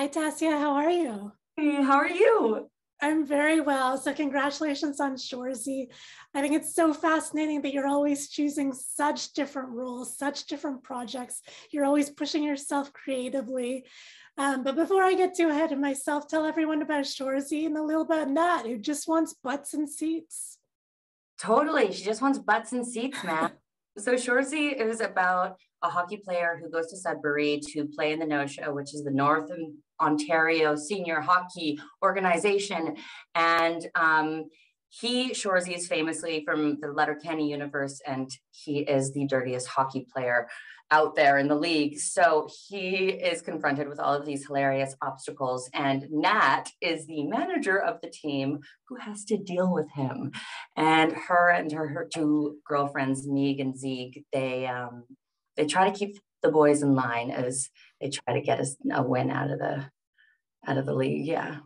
Hi, Tasya. How are you? Hey, how are you? I'm very well. So, congratulations on Shoresy. I think it's so fascinating that you're always choosing such different roles, such different projects. You're always pushing yourself creatively. Um, but before I get too ahead of myself, tell everyone about Shoresy and a little about Nat, who just wants butts and seats. Totally. She just wants butts and seats, man. so, Shoresy is about a hockey player who goes to Sudbury to play in the No Show, which is the North Ontario Senior Hockey Organization. And um, he, Shoresy, is famously from the Letterkenny universe, and he is the dirtiest hockey player out there in the league. So he is confronted with all of these hilarious obstacles. And Nat is the manager of the team who has to deal with him. And her and her, her two girlfriends, Miig and Ziig, they um, they try to keep the boys in line as they try to get a, a win out of the out of the league. Yeah.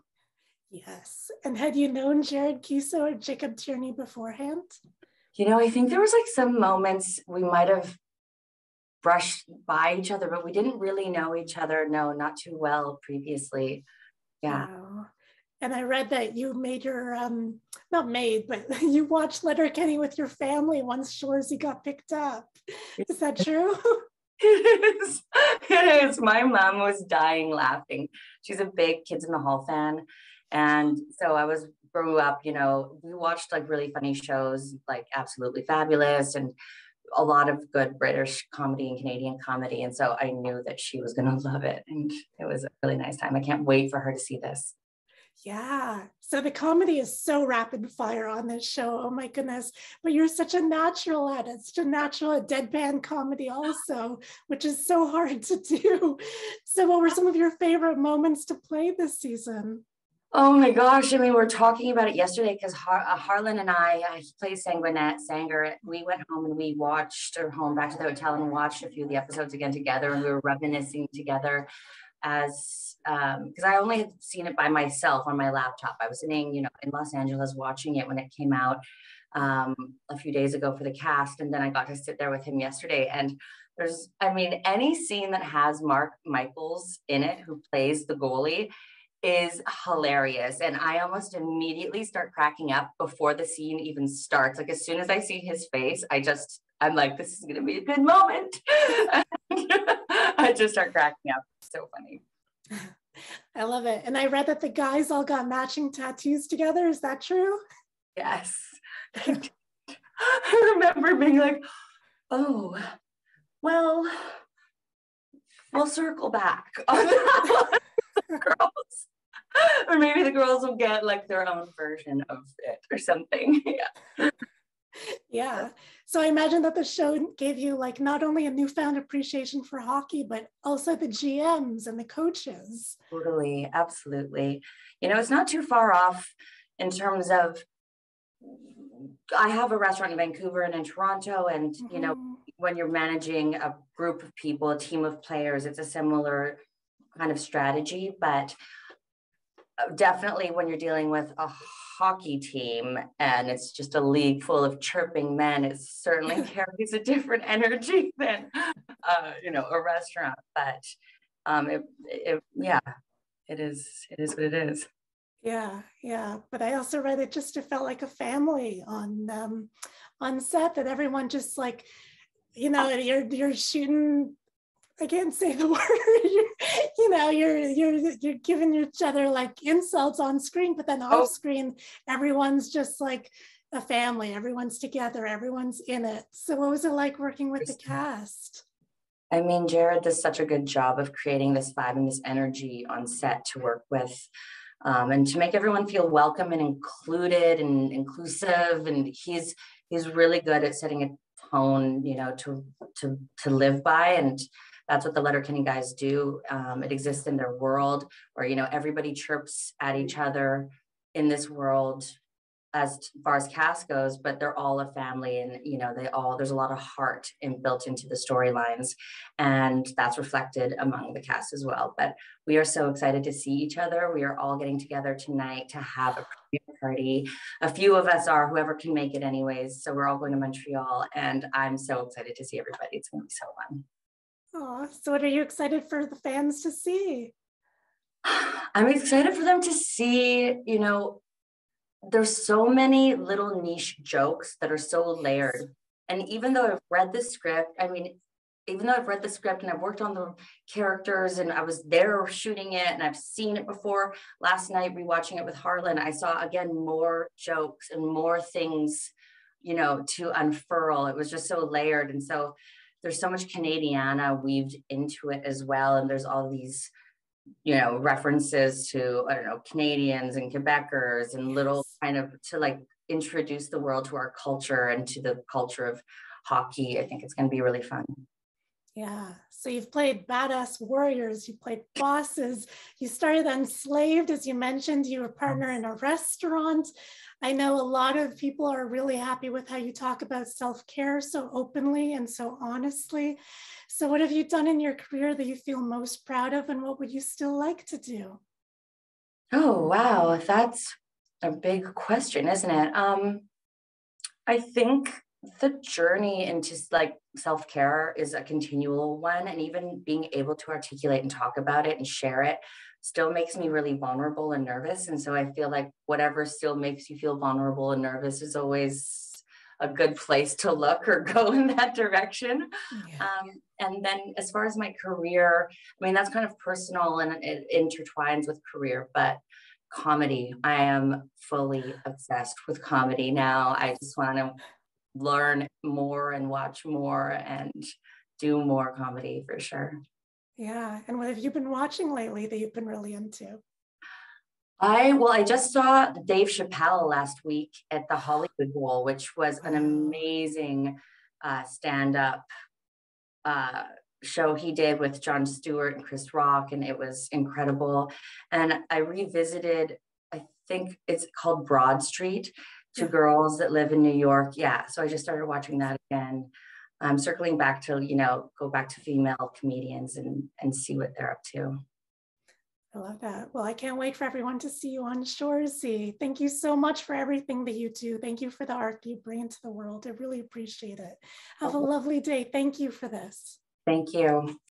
Yes. And had you known Jared Keeso or Jacob Tierney beforehand? You know, I think there was like some moments we might have brushed by each other, but we didn't really know each other. No, not too well previously. Yeah. Wow. And I read that you made your um not made, but you watched Letterkenny with your family once Shoresy got picked up. Is that true? it is. It is. My mom was dying laughing. She's a big Kids in the Hall fan. And so I was grew up, you know, we watched like really funny shows like Absolutely Fabulous and a lot of good British comedy and Canadian comedy. And so I knew that she was going to love it. And it was a really nice time. I can't wait for her to see this. Yeah. So the comedy is so rapid fire on this show. Oh my goodness. But you're such a natural at it, such a natural at deadpan comedy also, which is so hard to do. So what were some of your favorite moments to play this season? Oh my gosh. I mean, we are talking about it yesterday because Har- uh, Harlan and I, I play Sanguinet Sanger. We went home and we watched, or home back to the hotel and watched a few of the episodes again together. And we were reminiscing together as because um, I only had seen it by myself on my laptop. I was sitting, you know, in Los Angeles watching it when it came out um, a few days ago for the cast, and then I got to sit there with him yesterday. And there's, I mean, any scene that has Mark Michaels in it, who plays the goalie, is hilarious. And I almost immediately start cracking up before the scene even starts. Like as soon as I see his face, I just, I'm like, this is to be a good moment. I just start cracking up. so funny. I love it. And I read that the guys all got matching tattoos together. Is that true? Yes. I remember being like, oh, well, we'll circle back on girls. or maybe the girls will get like their own version of it or something. yeah. Yeah. So I imagine that the show gave you like not only a newfound appreciation for hockey, but also the GMs and the coaches. Totally. Absolutely. You know, it's not too far off in terms of I have a restaurant in Vancouver and in Toronto, and mm-hmm. you know, mm-hmm. when you're managing a group of people, a team of players, it's a similar kind of strategy. But definitely when you're dealing with a hockey team and it's just a league full of chirping men, it certainly carries a different energy than, uh, you know, a restaurant. But um, it, it, yeah, it is, it is what it is. Yeah, yeah. But I also read it just it felt like a family on um, on set that everyone just like, you know, you're you're shooting I can't say the word. you're, you know, you're you're you're giving each other like insults on screen, but then off oh. screen, everyone's just like a family. Everyone's together. Everyone's in it. So, what was it like working with the cast? I mean, Jared does such a good job of creating this vibe and this energy on set to work with. Um, and to make everyone feel welcome and included and inclusive and he's he's really good at setting a tone you know to to to live by and that's what the Letterkenny guys do. Um, it exists in their world where, you know, everybody chirps at each other in this world as far as cast goes, but they're all a family and, you know, they all, there's a lot of heart in, built into the storylines and that's reflected among the cast as well. But we are so excited to see each other. We are all getting together tonight to have a party. A few of us are, whoever can make it anyways. So we're all going to Montreal and I'm so excited to see everybody. It's going to be so fun. Oh, so what are you excited for the fans to see? I'm excited for them to see, you know, there's so many little niche jokes that are so layered. And even though I've read the script, I mean, even though I've read the script and I've worked on the characters and I was there shooting it and I've seen it before, last night rewatching it with Harlan, I saw again more jokes and more things, you know, to unfurl. It was just so layered. And so there's so much Canadiana weaved into it as well. And there's all these, you know, references to, I don't know, Canadians and Quebecers and little kind of to like introduce the world to our culture and to the culture of hockey. I think it's going to be really fun. Yeah. So you've played badass warriors, you played bosses, you started enslaved, as you mentioned, you were partner in a restaurant. I know a lot of people are really happy with how you talk about self care so openly and so honestly. So, what have you done in your career that you feel most proud of, and what would you still like to do? Oh, wow. That's a big question, isn't it? Um, I think the journey into like self care is a continual one. And even being able to articulate and talk about it and share it still makes me really vulnerable and nervous. And so I feel like whatever still makes you feel vulnerable and nervous is always a good place to look or go in that direction. Yeah. Um, and then as far as my career, I mean, that's kind of personal and it intertwines with career, but comedy, I am fully obsessed with comedy now. I just want to learn more and watch more and do more comedy for sure. Yeah. And what have you been watching lately that you've been really into? I well, I just saw Dave Chappelle last week at the Hollywood Bowl, which was an amazing uh, stand-up uh, show he did with Jon Stewart and Chris Rock, and it was incredible. And I revisited, I think it's called Broad Street, two girls that live in New York. Yeah, so I just started watching that again. I'm circling back to you know go back to female comedians and and see what they're up to. I love that. Well, I can't wait for everyone to see you on Shore Shoresy. Thank you so much for everything that you do. Thank you for the art you bring into the world. I really appreciate it. Have a lovely day. Thank you for this. Thank you.